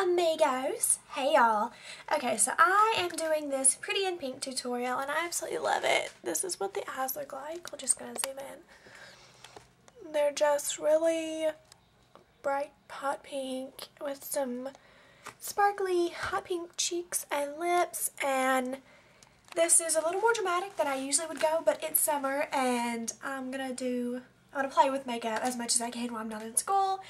amigos. Hey y'all. Okay, so I am doing this Pretty in Pink tutorial and I absolutely love it. This is what the eyes look like. We're just to zoom in. They're just really bright hot pink with some sparkly hot pink cheeks and lips and this is a little more dramatic than I usually would go but it's summer and I'm to do, I'm to play with makeup as much as I can while I'm not in school.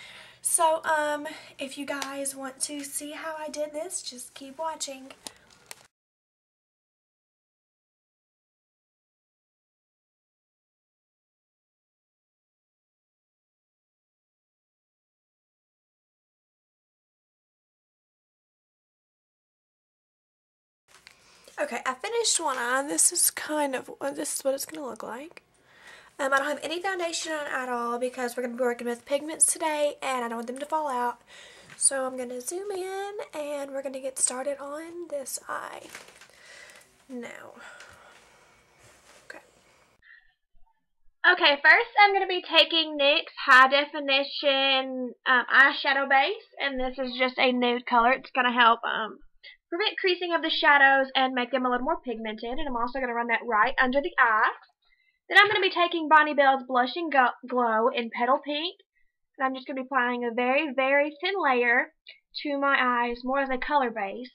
So, um, if you guys want to see how I did this, just keep watching. Okay, I finished one eye. This is kind of, this is what it's going to look like. Um, I don't have any foundation on at all because we're going to be working with pigments today and I don't want them to fall out. So I'm going to zoom in and we're going to get started on this eye. Now. Okay. Okay, first I'm going to be taking NYX High Definition um, Eyeshadow Base and this is just a nude color. It's going to help um, prevent creasing of the shadows and make them a little more pigmented and I'm also going to run that right under the eye. Then I'm going to be taking Bonne Bell's Blushing Glow in Petal Pink. And I'm just going to be applying a very, very thin layer to my eyes, more as a color base.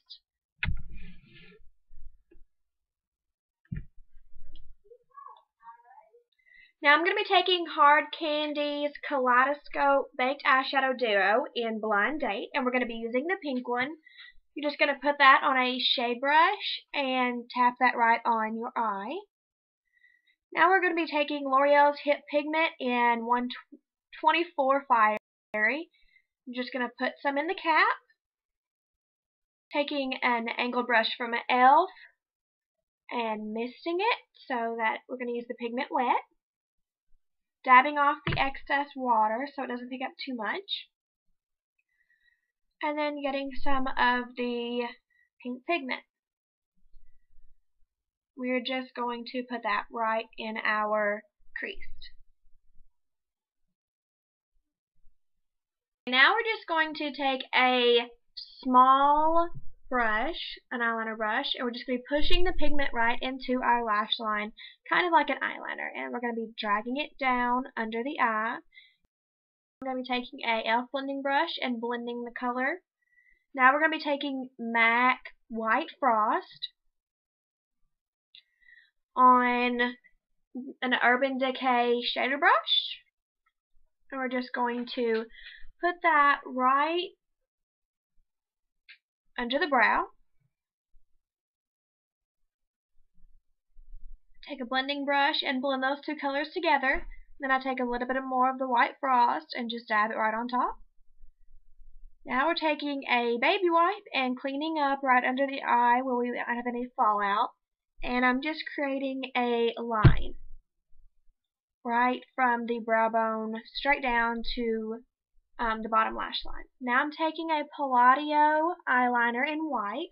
Now I'm going to be taking Hard Candy's Kal-eye-descope Baked Eyeshadow Duo in Blind Date, and we're going to be using the pink one. You're just going to put that on a shade brush and tap that right on your eye. Now we're going to be taking L'Oreal's Hip Pigment in 124 Fiery. I'm just going to put some in the cap. Taking an angled brush from an e.l.f. and misting it so that we're going to use the pigment wet. Dabbing off the excess water so it doesn't pick up too much. And then getting some of the pink pigment we're just going to put that right in our crease. Now we're just going to take a small brush, an eyeliner brush, and we're just going to be pushing the pigment right into our lash line, kind of like an eyeliner. And we're going to be dragging it down under the eye. I'm going to be taking a e.l.f. blending brush and blending the color. Now we're going to be taking MAC White Frost on an Urban Decay shader brush. And we're just going to put that right under the brow. Take a blending brush and blend those two colors together. Then I take a little bit more of the white frost and just dab it right on top. Now we're taking a baby wipe and cleaning up right under the eye where we might have any fallout and I'm just creating a line right from the brow bone straight down to um, the bottom lash line. Now I'm taking a Palladio eyeliner in white.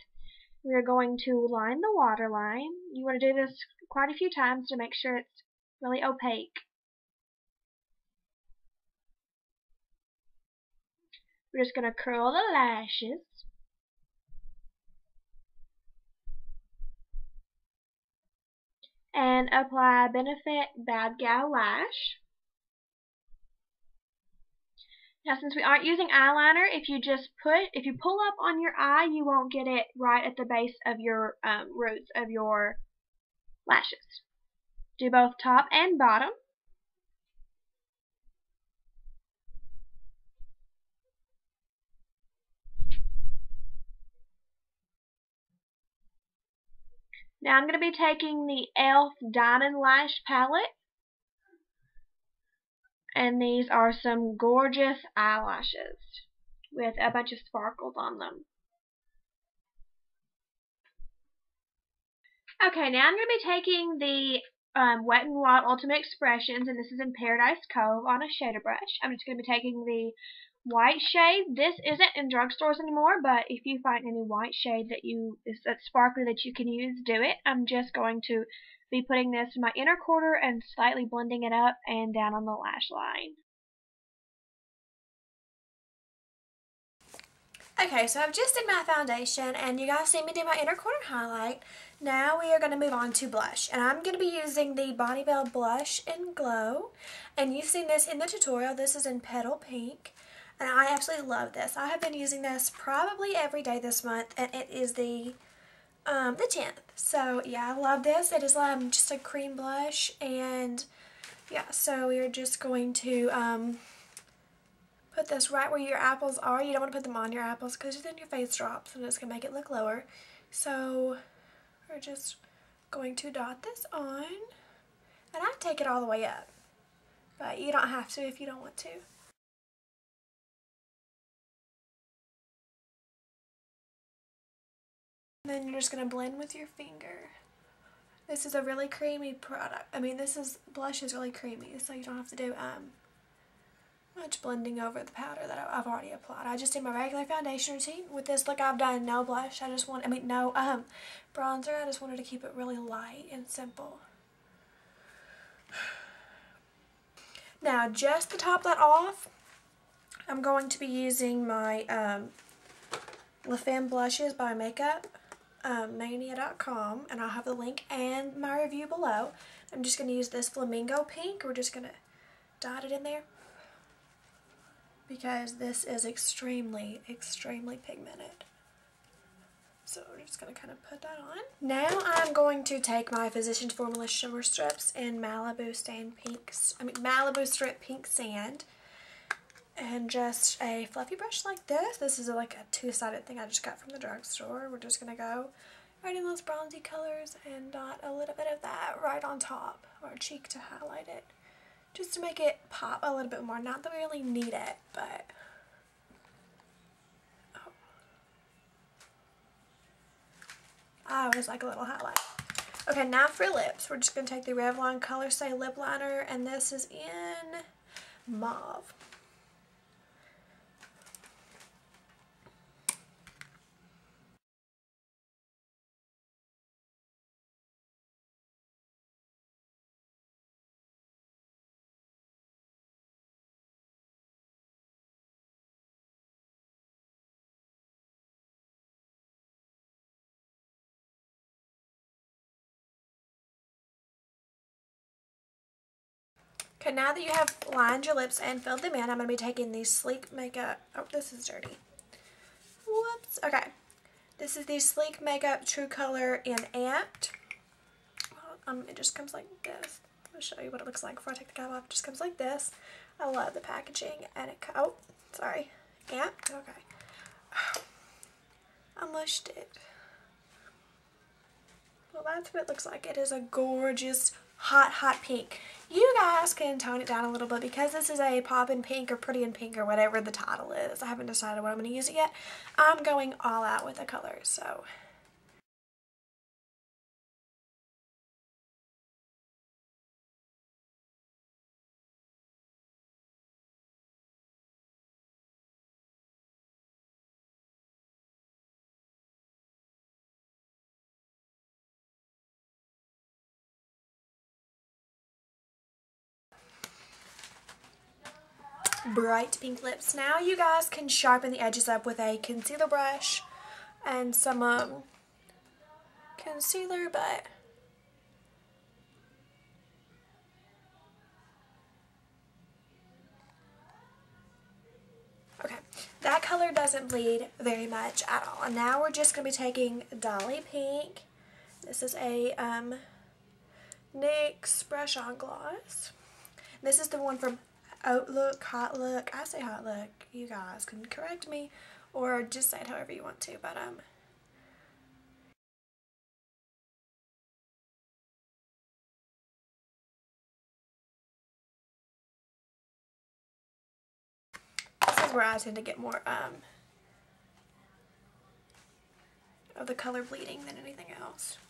We're going to line the waterline. You want to do this quite a few times to make sure it's really opaque. We're just going to curl the lashes. And apply Benefit Bad Gal Lash. Now since we aren't using eyeliner, if you just put, if you pull up on your eye, you won't get it right at the base of your um, roots of your lashes. Do both top and bottom. Now I'm going to be taking the e.l.f. Diamond Lash Palette. And these are some gorgeous eyelashes with a bunch of sparkles on them. Okay, now I'm going to be taking the um, Wet n Wild Ultimate Expressions, and this is in Paradise Cove on a shader brush. I'm just going to be taking the white shade. This isn't in drugstores anymore, but if you find any white shade that you is that sparkly that you can use, do it. I'm just going to be putting this in my inner quarter and slightly blending it up and down on the lash line. Okay, so I've just did my foundation and you guys see me do my inner corner highlight. Now we are going to move on to blush. And I'm going to be using the Bonne Bell Blush in Glow. And you've seen this in the tutorial. This is in Petal Pink. And I absolutely love this. I have been using this probably every day this month. And it is the um, the 10th. So yeah, I love this. It is um, just a cream blush. And yeah, so we're just going to... Um, put this right where your apples are. You don't want to put them on your apples because then your face drops and it's going to make it look lower. So we're just going to dot this on. And I take it all the way up. But you don't have to if you don't want to. Then you're just going to blend with your finger. This is a really creamy product. I mean, this is, blush is really creamy, so you don't have to do, um, much blending over the powder that I've already applied. I just did my regular foundation routine. With this look, I've done no blush. I just want, I mean, no um, bronzer. I just wanted to keep it really light and simple. Now, just to top that off, I'm going to be using my um, La Femme Blushes by Makeup um, Mania.com, and I'll have the link and my review below. I'm just going to use this Flamingo Pink. We're just going to dot it in there because this is extremely, extremely pigmented. So we're just going to kind of put that on. Now I'm going to take my Physicians Formula Shimmer Strips in Malibu Sand Pinks, I mean Malibu Strip Pink Sand. And just a fluffy brush like this. This is like a two-sided thing I just got from the drugstore. We're just going to go right in those bronzy colors and dot a little bit of that right on top of our cheek to highlight it just to make it pop a little bit more. Not that we really need it, but... Oh. I always like a little highlight. Okay, now for lips. We're just going to take the Revlon Color Stay Lip Liner, and this is in Mauve. Okay, now that you have lined your lips and filled them in, I'm going to be taking these Sleek Makeup. Oh, this is dirty. Whoops. Okay. This is the Sleek Makeup True Color in Amped. Um, it just comes like this. Let me show you what it looks like before I take the cap off. It just comes like this. I love the packaging. And it, oh, sorry. Amped. Okay. I mushed it. Well, that's what it looks like. It is a gorgeous hot, hot pink. You guys can tone it down a little bit because this is a pop in pink or pretty in pink or whatever the title is. I haven't decided what I'm going to use it yet. I'm going all out with the colors, so... bright pink lips. Now you guys can sharpen the edges up with a concealer brush and some um, concealer, but okay, that color doesn't bleed very much at all. And now we're just going to be taking Dolly Pink. This is a um, NYX Brush On Gloss. This is the one from Outlook, Hot Look. I say Hot Look. You guys can correct me or just say it however you want to. But um, this is where I tend to get more um of the color bleeding than anything else.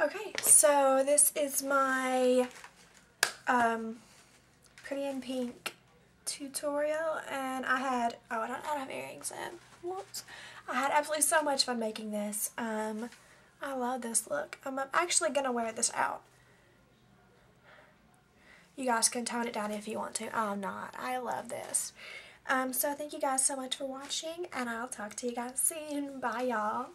Okay, so this is my um, Pretty in Pink tutorial and I had, oh I don't, I don't have earrings in, whoops. I had absolutely so much fun making this. Um, I love this look. I'm actually going to wear this out. You guys can tone it down if you want to. I'm not. I love this. Um, so thank you guys so much for watching, and I'll talk to you guys soon. Bye, y'all.